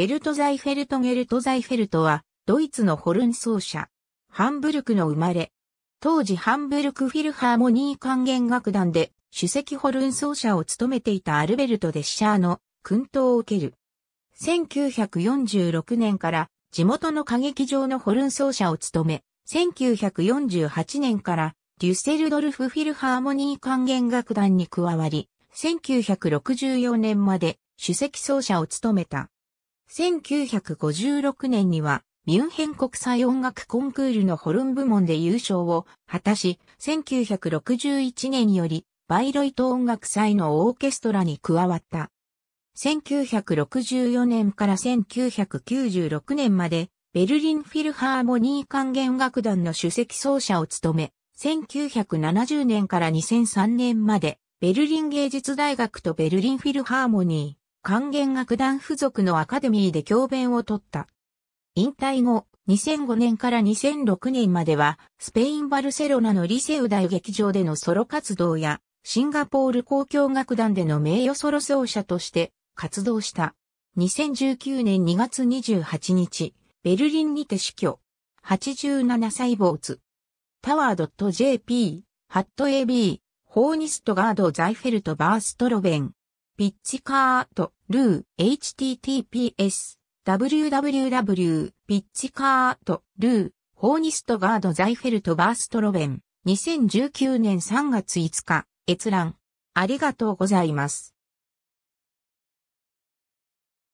ゲルト・ザイフェルト・ゲルト・ザイフェルトは、ドイツのホルン奏者。ハンブルクの生まれ。当時ハンブルクフィルハーモニー管弦楽団で、首席ホルン奏者を務めていたアルベルト・デッシャーの訓導を受ける。1946年から地元の歌劇場のホルン奏者を務め、1948年からデュッセルドルフフィルハーモニー管弦楽団に加わり、1964年まで主席奏者を務めた。1956年にはミュンヘン国際音楽コンクールのホルン部門で優勝を果たし、1961年よりバイロイト音楽祭のオーケストラに加わった。1964年から1996年までベルリンフィルハーモニー管弦楽団の主席奏者を務め、1970年から2003年まで、ベルリン芸術大学とベルリンフィルハーモニー、管弦楽団付属のアカデミーで教鞭を取った。引退後、2005年から2006年までは、スペイン・バルセロナのリセウ大劇場でのソロ活動や、シンガポール交響楽団での名誉ソロ奏者として活動した。2019年2月28日、ベルリンにて死去。87歳没。タワー .jp、ハット AB、ホーニストガードザイフェルトバーストロベン、ピッチカート、ルー、https、www、ピッチカート、ルー、ホーニストガードザイフェルトバーストロベン、2019年3月5日、閲覧。ありがとうございます。